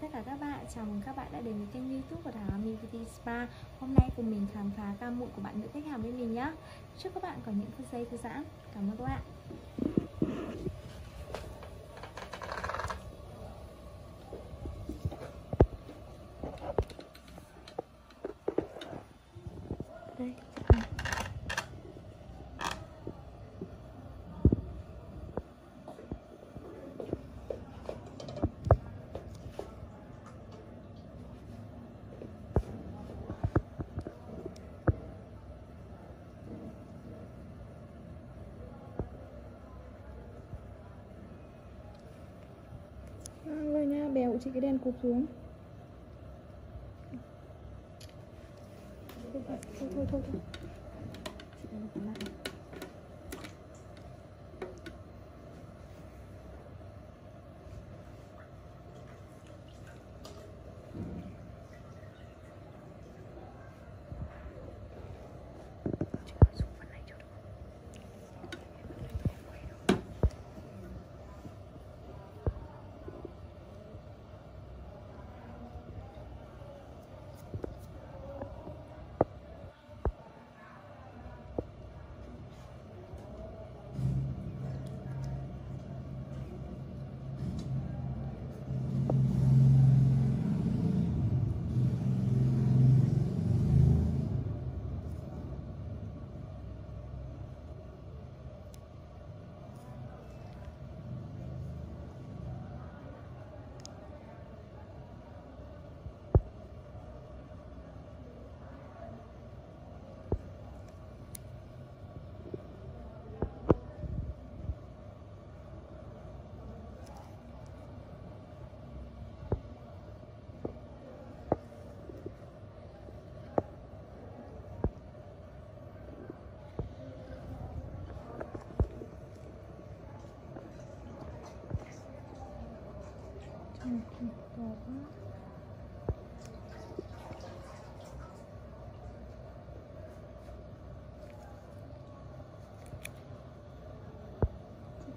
cả các bạn, chào mừng các bạn đã đến với kênh youtube của Thảo Minh Beauty Spa. Hôm nay cùng mình khám phá ca mụn của bạn nữ khách hàng với mình nhé Chúc các bạn có những phút giây thư giãn. Cảm ơn các bạn Đây, À, hộ chị cái đèn cụp xuống. Thôi thôi thôi thôi,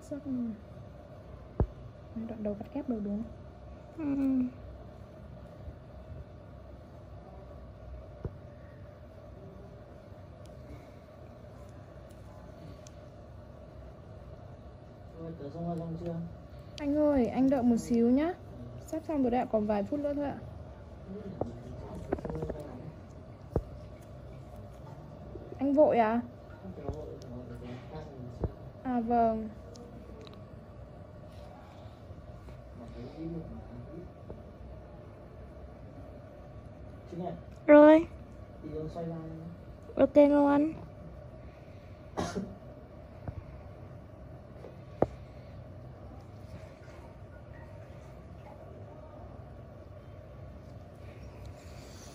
Sắc Đây, Đoạn đầu vắt ép đầu đúng chưa? Anh ơi, anh đợi một xíu nhá. Sắp xong rồi đấy ạ, còn vài phút nữa thôi ạ. Anh vội à? À vâng Rồi, Thì nó xoay ra ok luôn.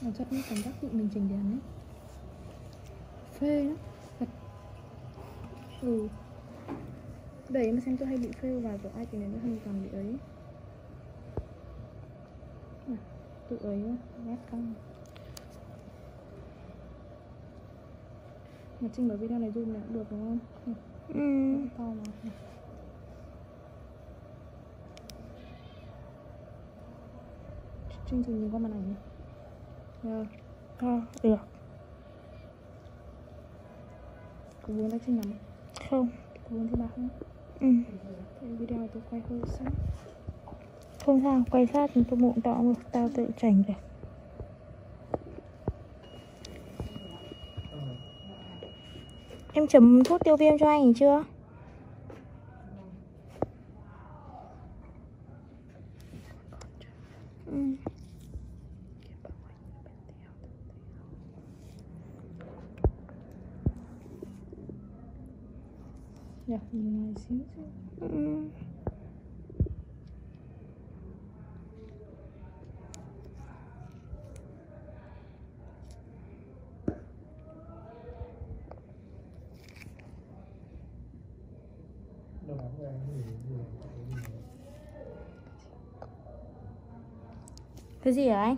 Nó rất cảm giác tự mình chỉnh đèn ấy. Phê lắm. Thật. Ừ. Đấy mà xem tôi hay bị phê vào kiểu ai chỉnh đèn nó hay còn bị ấy À, Tự ấy ghét căng Mà Trinh bảo video này zoom lại cũng được đúng không? Ừ, to mà Trinh thử nhìn qua màn ảnh đi Rồi Ờ, được. Có muốn tay Trinh làm không? Có muốn thứ ba không? Ừ. Video này tôi quay hơi sát Không sao, quay sát tôi mụn to mà tao tự chỉnh được. Em chấm thuốc tiêu viêm cho anh chưa? Ừ. Dạ, nhìn ngoài xíu xíu Ừ. cái gì vậy anh?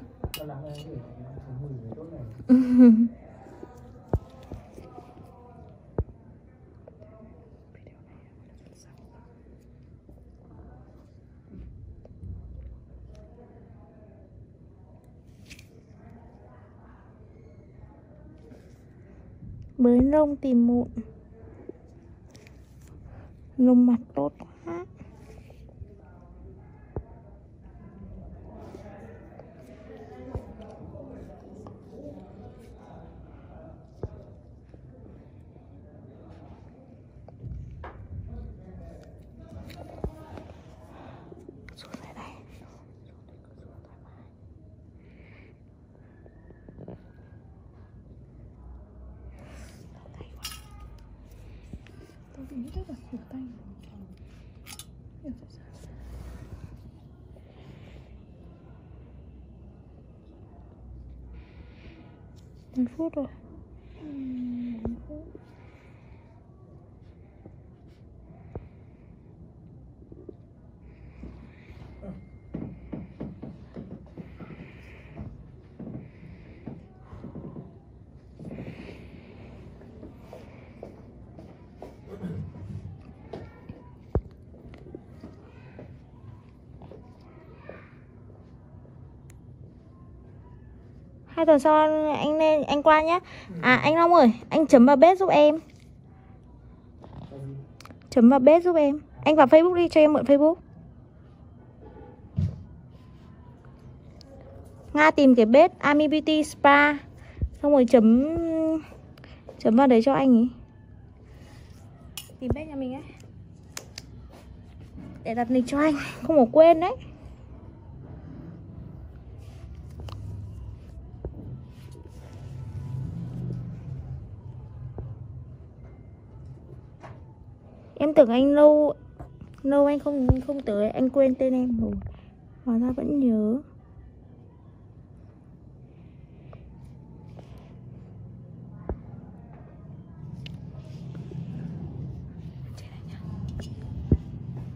Bới rông tìm mụn nông mặt tốt quá Xuống dưới đây. tôi nghĩ chắc là khử tay một phút hai tuần sau anh lên, anh qua nhé à anh Long ơi, anh chấm vào bếp giúp em. Chấm vào bếp giúp em. Anh vào Facebook đi, cho em mượn Facebook. Nga tìm cái bếp Ami Beauty Spa. Xong rồi chấm chấm vào đấy cho anh ý. Tìm bếp nhà mình ấy. Để đặt lịch cho anh, không có quên đấy. Em tưởng anh lâu lâu anh không không tới anh quên tên em rồi. Hóa ra vẫn nhớ.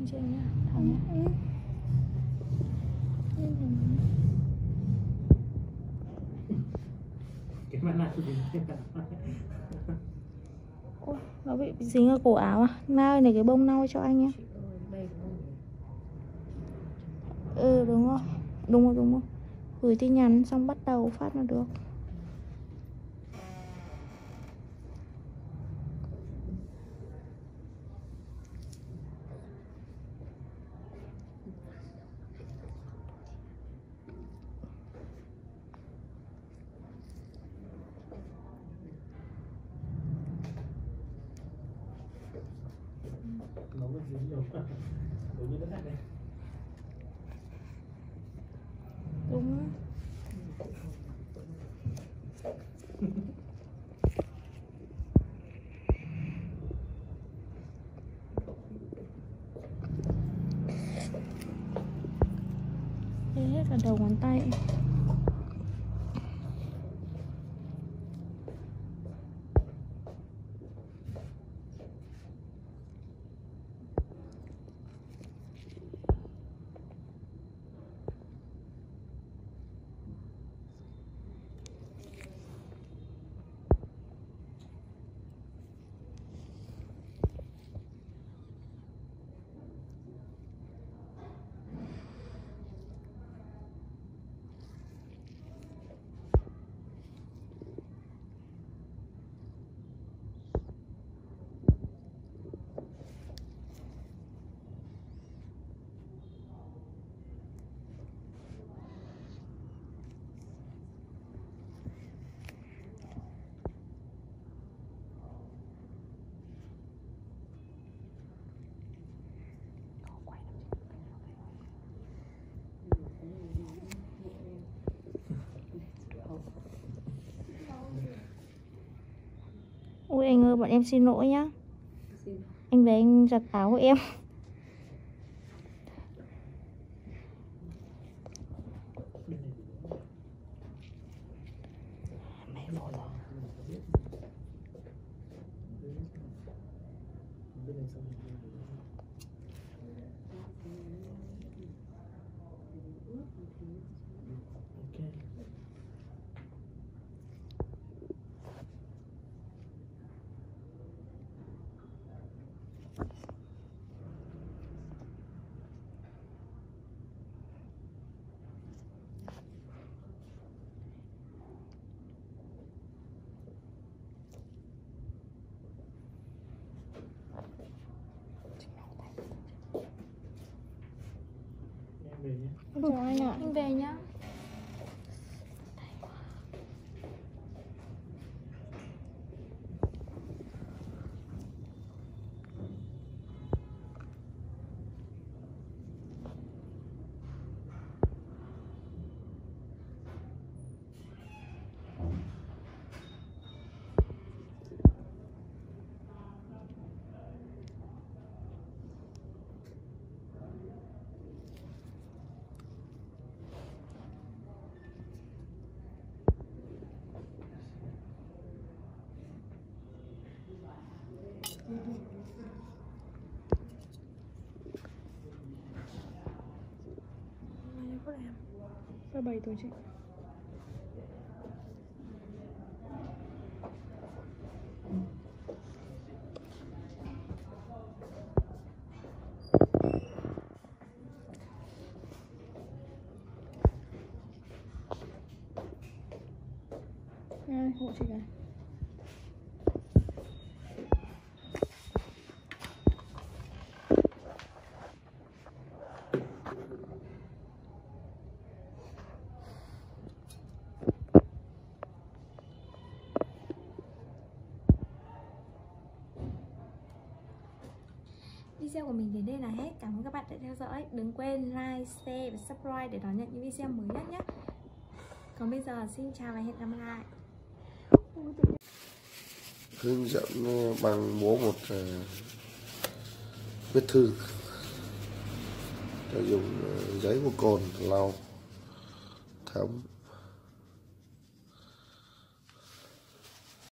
Chị nhá, nó bị dính ở cổ áo à? Nao này cái bông nao cho anh nhé. Ừ đúng rồi. Đúng rồi đúng rồi. Gửi tin nhắn xong bắt đầu phát là được. nó như đất Đúng. Hết cả đầu ngón tay. Anh ơi, bọn em xin lỗi nhá. Anh về anh giặt áo của em. Em về nhá. anh về nhá. Bao nhiêu phút em? 37 tuổi chị Đây, hộ chị này Video của mình đến đây là hết. Cảm ơn các bạn đã theo dõi. Đừng quên like, share và subscribe để đón nhận những video mới nhất nhé. Còn bây giờ xin chào và hẹn gặp lại. Hướng dẫn ờ, bằng bố một ờ, vết thương cho dùng uh, giấy một cồn lau thấm.